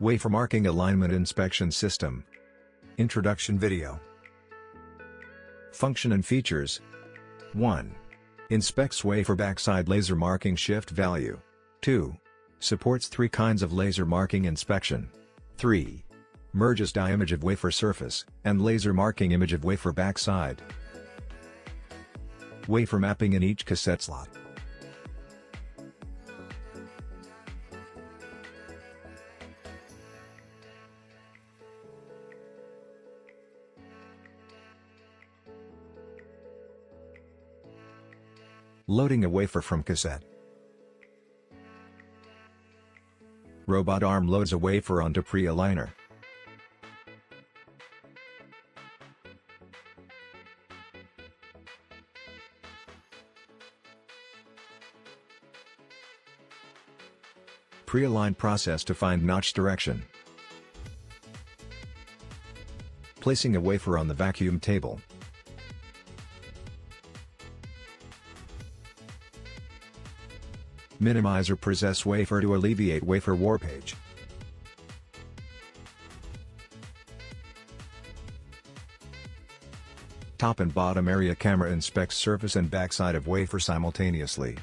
Wafer Marking Alignment Inspection System. Introduction Video. Function and Features 1. Inspects wafer backside laser marking shift value. 2. Supports three kinds of laser marking inspection. 3. Merges die image of wafer surface, and laser marking image of wafer backside. Wafer mapping in each cassette slot. Loading a wafer from cassette. Robot arm loads a wafer onto pre-aligner. Pre-align process to find notch direction. Placing a wafer on the vacuum table. Minimizer process wafer to alleviate wafer warpage. Top and bottom area camera inspects surface and backside of wafer simultaneously.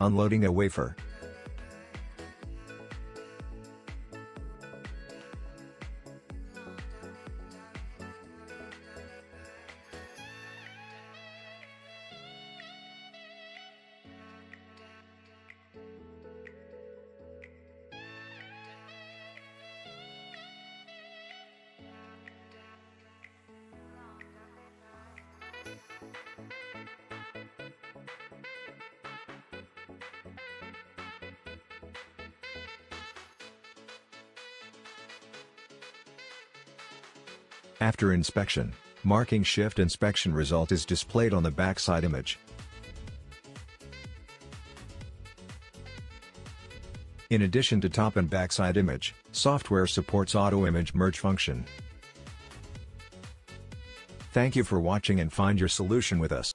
Unloading a wafer. After inspection, marking shift inspection result is displayed on the backside image. In addition to top and backside image, software supports auto image merge function. Thank you for watching and find your solution with us.